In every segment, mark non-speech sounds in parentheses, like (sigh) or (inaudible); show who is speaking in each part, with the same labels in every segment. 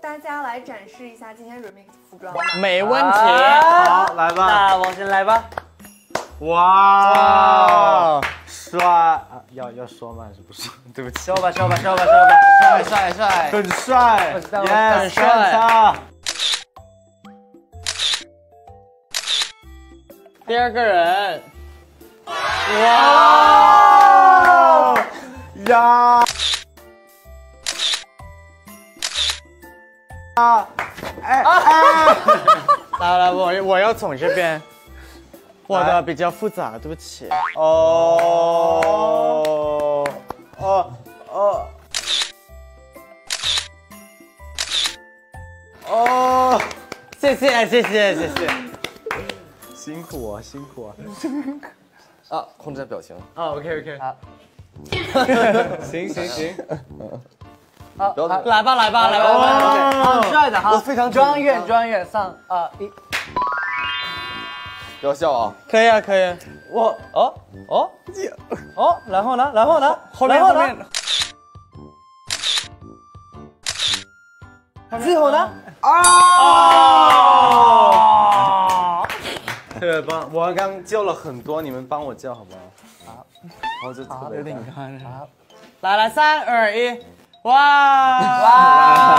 Speaker 1: 大家来展示一下今天 remix 服装吧。
Speaker 2: 没问题。
Speaker 3: 好，来吧。
Speaker 4: 那我先来吧。
Speaker 3: 哇，帅啊！要要说吗？还是不说？对不起，
Speaker 4: 说吧，说吧，说吧，说吧。
Speaker 2: 帅帅帅！
Speaker 3: 很帅
Speaker 4: 我知道我
Speaker 3: ，yes，
Speaker 2: 很帅第二个人，
Speaker 3: 哇呀！啊！哎哎！(laughs)
Speaker 2: 来来，我我要从这边，我的比较复杂，对不起。
Speaker 3: 哦哦哦哦！
Speaker 2: 谢谢谢谢谢谢。
Speaker 3: 辛苦啊，辛苦啊！
Speaker 5: 啊，控制下表情。
Speaker 2: 啊，OK OK，好，
Speaker 3: 行行行，(laughs)
Speaker 5: 不要
Speaker 2: 来吧来吧来吧来吧。
Speaker 4: 很帅的，好，
Speaker 5: 我非常
Speaker 4: 专业专业，三二一，
Speaker 5: 不要笑啊！
Speaker 2: 可以啊可以。
Speaker 4: 我哦哦哦，然后呢，然后呢，
Speaker 2: 后面
Speaker 4: 然呢
Speaker 2: 后面，
Speaker 4: 最后呢？
Speaker 2: 啊！
Speaker 3: 特别棒！我刚叫了很多，你们帮我叫好不好？好，然后就特别
Speaker 2: 有点
Speaker 3: 棒
Speaker 2: 看。来来，三二一，哇。哇！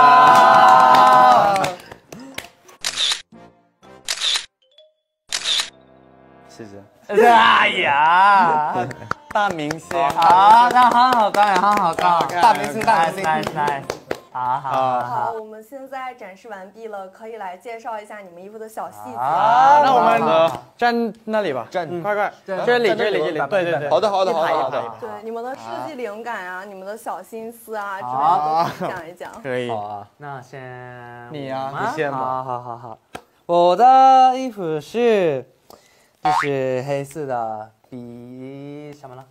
Speaker 3: 谢谢。
Speaker 2: 哎呀，大明星。
Speaker 4: 好，那很好看，很好看，
Speaker 2: 大明星大明星。
Speaker 4: Nice nice，好好
Speaker 2: 啊
Speaker 1: 好，我们现在展示完毕了，可以来介绍一下你们衣服的小细节。
Speaker 4: 啊
Speaker 2: 那我们站那里吧，
Speaker 5: 站
Speaker 2: 快快，这里
Speaker 4: 这里
Speaker 2: 这里，对对对，
Speaker 5: 好的，好的，好的，好的。
Speaker 1: 对你们的设计灵感啊，你们的小心思啊之类的都可以。讲一讲。
Speaker 2: 可以。
Speaker 5: 好啊，
Speaker 4: 那先
Speaker 2: 你
Speaker 4: 啊
Speaker 3: 你先吧。
Speaker 4: 好好好好，我的衣服是就是黑色的比什么呢？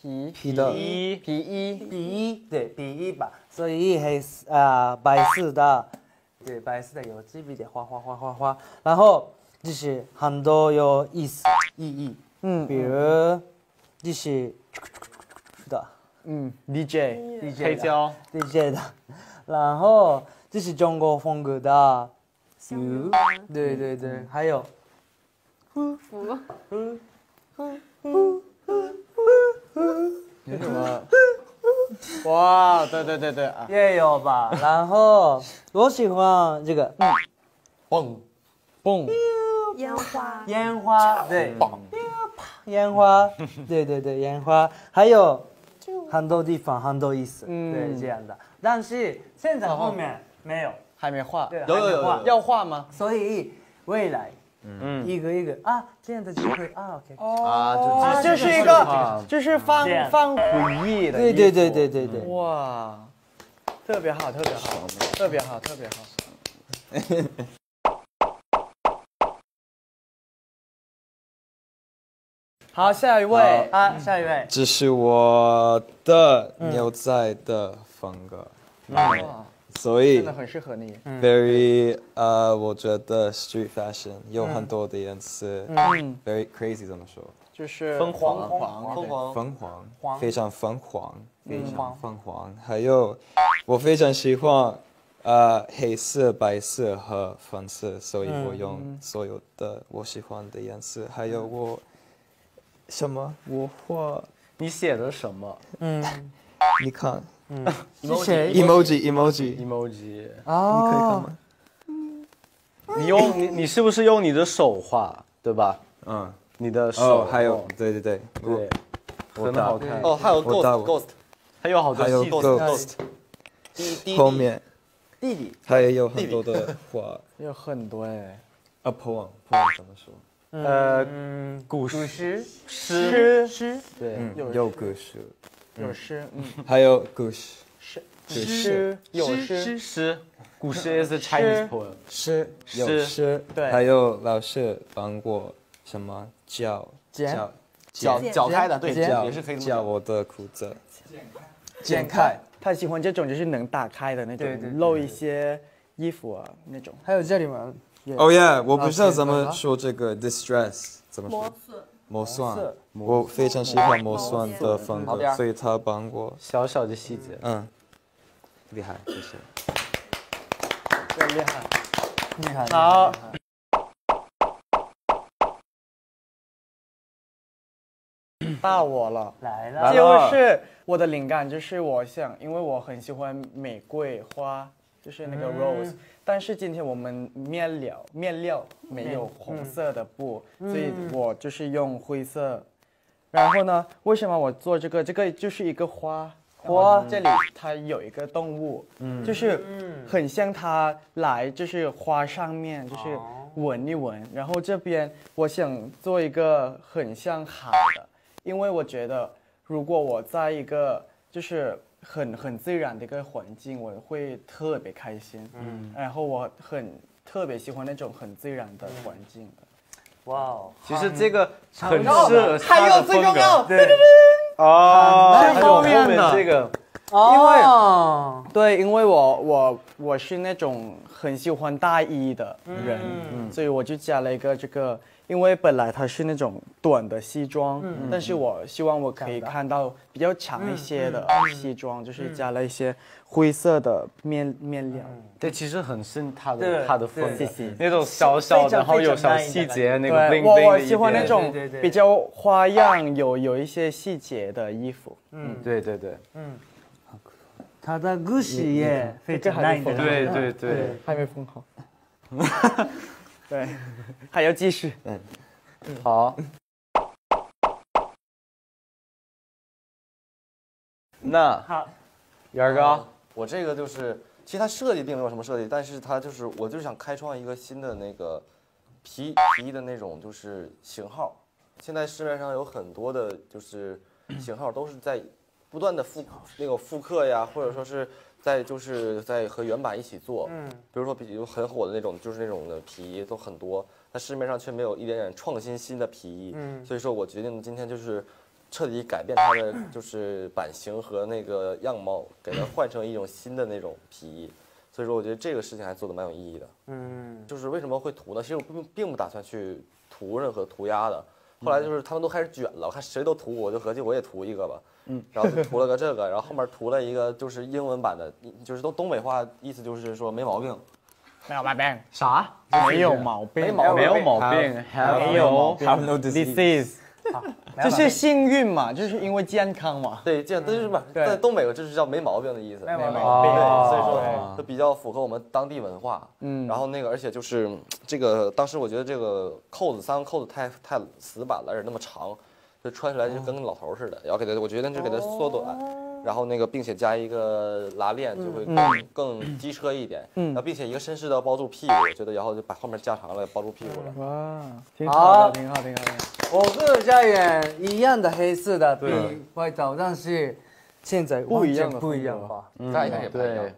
Speaker 2: 皮
Speaker 4: 皮的。
Speaker 2: 皮
Speaker 4: 皮衣。皮衣。对皮衣吧，所以黑色啊、白色的。对白色的有这笔的花花花花花，然后就是很多有意思。意义，
Speaker 2: 嗯。
Speaker 4: 比如就是的
Speaker 2: 嗯，DJ
Speaker 4: DJ
Speaker 2: 黑胶
Speaker 4: ，DJ 的，然后这是中国风格的，有，对对对，还有
Speaker 2: 有什么？哇，对对对对啊，
Speaker 4: 也有吧，然后我喜欢这个。
Speaker 5: 嘣，
Speaker 2: 蹦，
Speaker 1: 烟花，
Speaker 4: 烟花，对，烟花，对对对，烟花，还有很多地方很多意思，
Speaker 2: 嗯。
Speaker 4: 对这样的，但是现在后面没有，
Speaker 2: 还没画，
Speaker 4: 对，
Speaker 5: 有有有
Speaker 4: 画
Speaker 5: 有
Speaker 2: 要画吗？
Speaker 4: 所以未来
Speaker 3: 嗯，
Speaker 4: 一个一个啊，这样的就可以啊，OK，
Speaker 5: 啊，
Speaker 2: 啊，
Speaker 5: 就
Speaker 2: 这是一个，这是放放回忆的，
Speaker 4: 对对对对对对。
Speaker 2: 哇，特别好，特别好，特别好，特别好。(laughs) 好，下一位。啊，下一位。
Speaker 5: 这是我的牛仔的风格，
Speaker 2: 哇，
Speaker 5: 所以
Speaker 2: 真的很适合你。
Speaker 5: very 呃，我觉得 street fashion 有很多的颜色
Speaker 2: 嗯
Speaker 5: ，，very crazy 怎么说？
Speaker 2: 就是
Speaker 3: 疯狂。
Speaker 2: 狂，
Speaker 3: 疯狂，
Speaker 5: 疯狂，
Speaker 4: 黄。
Speaker 5: 非常疯狂，非
Speaker 4: 嗯
Speaker 5: 常疯狂。还有，我非常喜欢呃黑色、白色和粉色，所以我用所有的我喜欢的颜色。还有我什么？我画，
Speaker 3: 你写的什么？
Speaker 4: 嗯，(laughs)
Speaker 5: 你看
Speaker 4: 是谁
Speaker 5: ？emoji。
Speaker 3: emoji，emoji？
Speaker 4: 啊，
Speaker 5: 可以看吗？
Speaker 3: 你用你你是不是用你的手画，对吧？
Speaker 5: 嗯，
Speaker 3: 你的手。
Speaker 5: 哦，还有，对对对，
Speaker 3: 对，
Speaker 5: 我
Speaker 3: 很好看。
Speaker 5: 哦，还有 ghost ghost，
Speaker 3: 还有好多
Speaker 5: 还有 ghost，后面。
Speaker 4: 弟弟，
Speaker 5: 他也有很多的画。
Speaker 2: 有很多哎。
Speaker 5: A poem poem 怎么说？
Speaker 3: 呃
Speaker 4: 嗯，
Speaker 3: 古
Speaker 4: 古诗。
Speaker 3: 诗，
Speaker 4: 诗，
Speaker 3: 对，
Speaker 5: 嗯，
Speaker 2: 有
Speaker 5: 有故事，
Speaker 2: 有诗，嗯，
Speaker 5: 还有古 (laughs) 诗，
Speaker 2: 诗有诗，
Speaker 3: 诗，古诗也是 Chinese poem。
Speaker 5: 诗有
Speaker 3: 诗
Speaker 5: 诗，
Speaker 2: 对
Speaker 5: 还有老师帮我什么脚
Speaker 4: 剪
Speaker 5: 教
Speaker 3: 脚脚开的，对，
Speaker 5: 教
Speaker 3: 也是可以这么讲。
Speaker 5: 教我的裤子，
Speaker 4: 剪开，
Speaker 2: 他喜欢这种就是能打开的那种，露一些衣服啊那种。
Speaker 4: 还有这里面
Speaker 5: 哦耶，我不知道怎么说这个 distress 怎么说？磨蒜，我非常喜欢磨蒜的风格，所以他帮我，
Speaker 3: 小小的细节，
Speaker 5: 嗯，厉害，谢谢。
Speaker 4: 对，厉害，厉害。
Speaker 2: 好，到我了。
Speaker 4: 来了，
Speaker 2: 就是我的灵感，就是我想，因为我很喜欢玫瑰花，就是那个 rose，、但是今天我们面料面料没有红色的布，所以我就是用灰色。然后呢，为什么我做这个？这个就是一个花，花。这里它有一个动物，嗯，就是很像它来就是花上面就是闻一闻，然后这边我想做一个很像海的，因为我觉得如果我在一个就是很很自然的一个环境，我会特别开心，嗯，然后我很特别喜欢那种很自然的环境。
Speaker 4: 哇哦，
Speaker 3: 其实这个很适合
Speaker 2: 还有最重要，
Speaker 4: 对，
Speaker 3: 哦，
Speaker 2: 这
Speaker 3: 还有后面这个
Speaker 4: 哦，
Speaker 2: 对，因为我我我是那种很喜欢大衣的人，所以我就加了一个这个，因为本来它是那种短的西装，但是我希望我可以看到比较长一些的西装，就是加了一些灰色的面面料。
Speaker 3: 对，其实很是他的他的风格
Speaker 4: 对
Speaker 2: 谢谢，
Speaker 3: 那种小小的，然后有小细节，那
Speaker 2: 对
Speaker 3: 个 bling
Speaker 2: 我
Speaker 3: bling
Speaker 2: 我喜欢那
Speaker 3: 边
Speaker 2: 种比较花样、有有一些细节的衣服。
Speaker 3: 嗯，对对对
Speaker 4: 他的故事也非常难的，
Speaker 3: 对对对，
Speaker 2: 还没封好。(laughs) 对，还要继续。
Speaker 3: 嗯好。那
Speaker 4: 好，
Speaker 3: 元儿哥，
Speaker 6: 我这个就是，其实它设计并没有什么设计，但是它就是，我就是想开创一个新的那个皮皮衣的那种就是型号。现在市面上有很多的，就是型号都是在不断的复那个复刻呀，或者说是在就是在和原版一起做。嗯，比如说比如很火的那种，就是那种的皮衣都很多，但市面上却没有一点点创新新的皮衣。嗯，所以说我决定今天就是彻底改变它的就是版型和那个样貌，给它换成一种新的那种皮衣。所以说，我觉得这个事情还做的蛮有意义的。
Speaker 4: 嗯，
Speaker 6: 就是为什么会涂呢？其实我并并不打算去涂任何涂鸦的。后来就是他们都开始卷了，我看谁都涂，我就合计我也涂一个吧。嗯，然后就涂了个这个，(laughs) 然后后面涂了一个就是英文版的，就是都东北话，意思就是说没毛病。
Speaker 2: 没有毛病，
Speaker 3: 啥？
Speaker 2: 没有毛病，
Speaker 6: 没毛
Speaker 3: 没有
Speaker 6: 病
Speaker 3: 毛病，还
Speaker 2: 没有毛病。
Speaker 5: Have no disease。(laughs)
Speaker 2: 这是幸运嘛，就是因为健康嘛。
Speaker 6: 对，这样这就是嘛，
Speaker 2: 对
Speaker 6: 在东北这是叫没毛病的意思。
Speaker 4: 没毛病。
Speaker 6: 对，
Speaker 3: 哦。
Speaker 6: 所以说就比较符合我们当地文化。嗯，然后那个，而且就是嗯这个，当时我觉得这个扣子三个扣子太太死板了，而且那么长，就穿起来就跟老头似的。然后给他，我决定就给他缩短，然后那个并且加一个拉链，就会更更机车一点。嗯，然后并且一个绅士的包住屁股，我觉得然后就把后面加长了，包住屁股了。
Speaker 2: 哇，挺好的，挺好，挺好的。
Speaker 4: 我跟家人一样的黑色的比外套，但是现在
Speaker 2: 不一样
Speaker 4: 了不一样
Speaker 2: 风格
Speaker 4: 吧？
Speaker 6: 大家一看也不太一样。(laughs)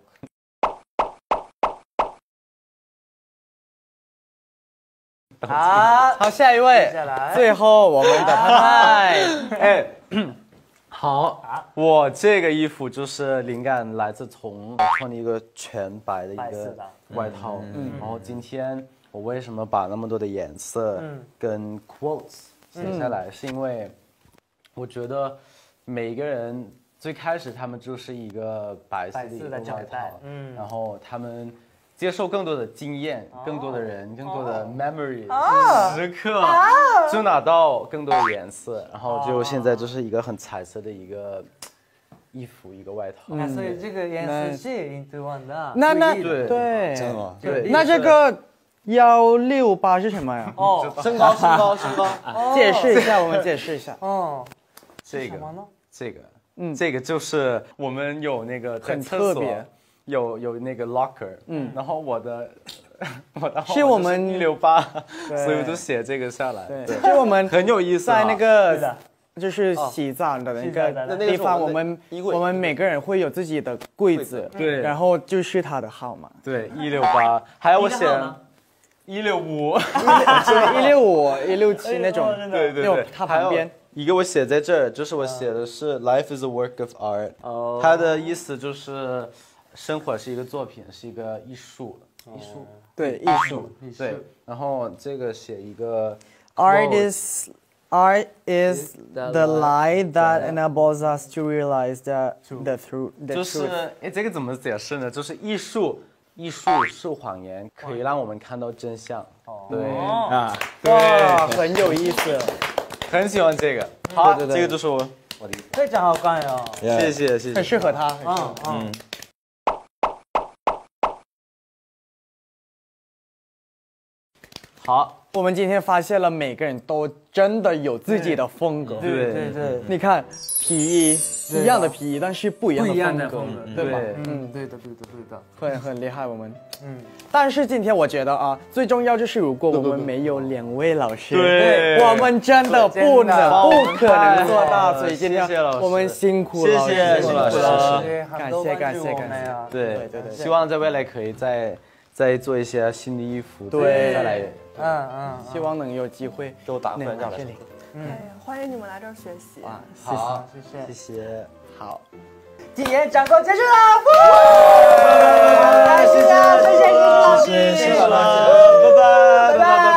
Speaker 4: 好，
Speaker 2: 好，下一位
Speaker 4: 接下来，
Speaker 2: 最后我们的太太，(laughs)
Speaker 3: 哎，好，我这个衣服就是灵感来自从我穿了一个全白的一个外套，嗯，然后今天我为什么把那么多的颜色
Speaker 4: 嗯。
Speaker 3: 跟 quotes 写下来，是因为我觉得每个人最开始他们就是一个白色的一个外套，
Speaker 4: 嗯。
Speaker 3: 然后他们。接受更多的经验，更多的人，更多的 memory 时刻，就拿到更多的颜色，然后就现在就是一个很彩色的一个衣服，一个外套。
Speaker 4: 那所以这个颜色是 into one 的，
Speaker 2: 那那
Speaker 3: 对。
Speaker 2: 对，
Speaker 5: 真的吗？
Speaker 3: 对。
Speaker 2: 那这个幺六八是什么呀？
Speaker 4: 哦。(laughs)
Speaker 6: 身高，身高，身高。
Speaker 2: 解释一下，我们解释一下。
Speaker 4: 哦，
Speaker 3: 这个
Speaker 4: 呢？
Speaker 3: 这个，嗯，这个就是我们有那个
Speaker 2: 很特别
Speaker 3: 有有那个 locker，嗯，然后我的 (laughs) 我的
Speaker 2: 是我们
Speaker 3: 一六八，所以我就写这个下来，
Speaker 2: 对，
Speaker 3: 对，
Speaker 2: 就我们
Speaker 3: 很有意思啊，
Speaker 2: 在那个就是洗澡的那个地方，
Speaker 6: 我们
Speaker 2: 我们每个人会有自己的柜子，
Speaker 3: 对。
Speaker 2: 然后就是他的号码，
Speaker 3: 对一六八，还有我写一六五，
Speaker 2: 一六五、一六七那种，
Speaker 3: 对对对，还有
Speaker 2: 它旁边。
Speaker 3: 一个我写在这儿，就是我写的是 Life is a work of art，
Speaker 4: 哦。
Speaker 3: 它的意思就是生活是一个作品，是一个艺术，艺术，
Speaker 2: 对艺术。
Speaker 3: 对。然后这个写一个
Speaker 2: Art is art is
Speaker 4: the
Speaker 2: the light that enables us to realize the the through the
Speaker 3: 就是
Speaker 2: truth。
Speaker 3: 哎，这个怎么解释呢？就是艺术艺术是谎言，可以让我们看到真相。对，
Speaker 2: 啊，对，很有意思。
Speaker 3: 很喜欢这个。好，
Speaker 2: 对对对
Speaker 3: 这个就是我我的意思。
Speaker 4: 非常好看哟。
Speaker 5: Yeah.
Speaker 3: 谢谢谢谢。
Speaker 2: 很适合他。很适合
Speaker 4: 嗯嗯。
Speaker 3: 好，
Speaker 2: 我们今天发现了每个人都真的有自己的风格。
Speaker 4: 对对对，
Speaker 2: 你看皮衣一样的皮衣，但是不一样
Speaker 4: 不一样
Speaker 2: 的风
Speaker 4: 格
Speaker 2: 格，对吧？嗯，
Speaker 4: 对的对的对的。
Speaker 2: 会很厉害，我们。
Speaker 4: 嗯，
Speaker 2: 但是今天我觉得啊，最重要就是如果我们没有两位老师，
Speaker 3: 对
Speaker 2: 我们真的不能
Speaker 4: 的
Speaker 2: 不可能做到。所以今天
Speaker 3: 谢谢老师
Speaker 2: 我们辛苦了
Speaker 3: 谢
Speaker 2: 老师，
Speaker 3: 谢
Speaker 2: 辛苦
Speaker 3: 老师
Speaker 2: 了感谢感谢感谢。
Speaker 3: 对
Speaker 2: 对对
Speaker 3: 希望在未来可以再再做一些新的衣服，
Speaker 2: 对
Speaker 3: 再来。
Speaker 4: 嗯嗯，
Speaker 2: 希望能有机会
Speaker 6: 都打分
Speaker 2: 到这里。
Speaker 1: 嗯，欢迎你们来这儿学习。
Speaker 2: 哇，
Speaker 4: 谢谢，谢
Speaker 3: 谢，谢谢。
Speaker 2: 好，
Speaker 4: 今天掌声结束了！谢谢，谢谢谢们，谢谢，谢谢了，
Speaker 5: 拜
Speaker 2: 拜，拜拜。